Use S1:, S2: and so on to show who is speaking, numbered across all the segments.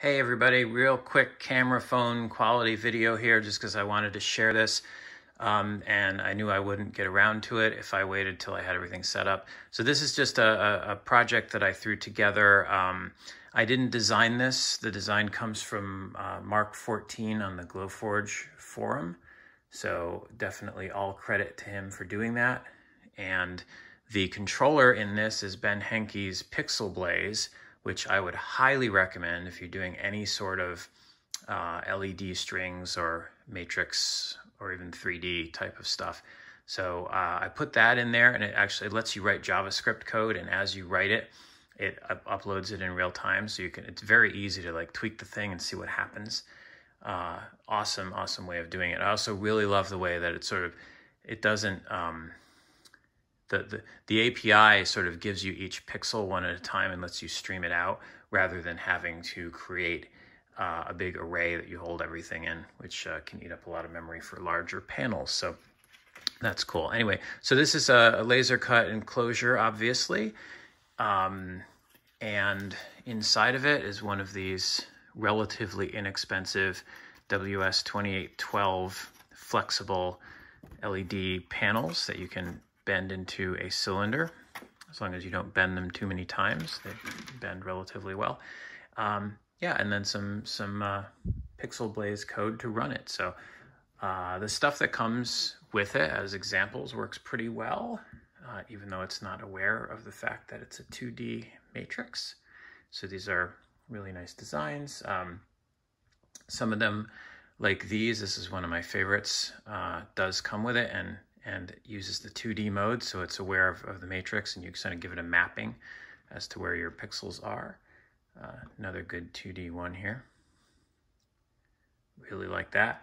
S1: Hey everybody, real quick camera phone quality video here just because I wanted to share this um, and I knew I wouldn't get around to it if I waited till I had everything set up. So this is just a, a, project that I threw together. Um, I didn't design this. The design comes from uh, Mark 14 on the Glowforge forum. So definitely all credit to him for doing that. And the controller in this is Ben Hencke's Pixel Blaze, which I would highly recommend if you're doing any sort of uh, LED strings or matrix or even 3D type of stuff. So uh, I put that in there and it actually lets you write JavaScript code. And as you write it, it up uploads it in real time. So you can, it's very easy to like tweak the thing and see what happens. Uh, awesome, awesome way of doing it. I also really love the way that it sort of, it doesn't, um, the, the, the API sort of gives you each pixel one at a time and lets you stream it out rather than having to create uh, a big array that you hold everything in, which uh, can eat up a lot of memory for larger panels. So that's cool. Anyway, so this is a, a laser cut enclosure, obviously. Um, and inside of it is one of these relatively inexpensive WS2812 flexible LED panels that you can bend into a cylinder. As long as you don't bend them too many times, they bend relatively well. Um, yeah, and then some some uh, Pixelblaze code to run it. So uh, the stuff that comes with it as examples works pretty well, uh, even though it's not aware of the fact that it's a 2D matrix. So these are really nice designs. Um, some of them, like these, this is one of my favorites, uh, does come with it, and and uses the 2D mode, so it's aware of, of the matrix, and you kind of give it a mapping as to where your pixels are. Uh, another good 2D one here. Really like that.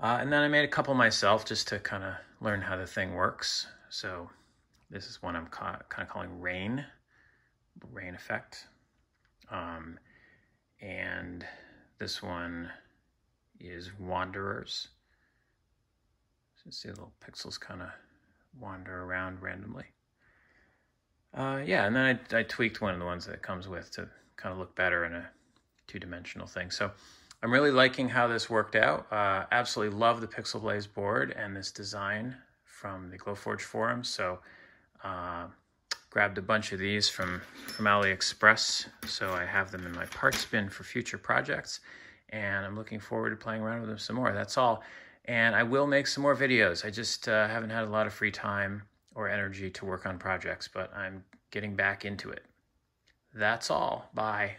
S1: Uh, and then I made a couple myself just to kind of learn how the thing works. So this is one I'm kind of calling Rain, Rain Effect. Um, and this one is Wanderers see the little pixels kind of wander around randomly. Uh, yeah, and then I, I, tweaked one of the ones that comes with to kind of look better in a two-dimensional thing. So I'm really liking how this worked out. Uh, absolutely love the Pixelblaze board and this design from the Glowforge forum. So uh, grabbed a bunch of these from, from AliExpress. So I have them in my parts bin for future projects. And I'm looking forward to playing around with them some more. That's all and I will make some more videos. I just uh, haven't had a lot of free time or energy to work on projects, but I'm getting back into it. That's all. Bye.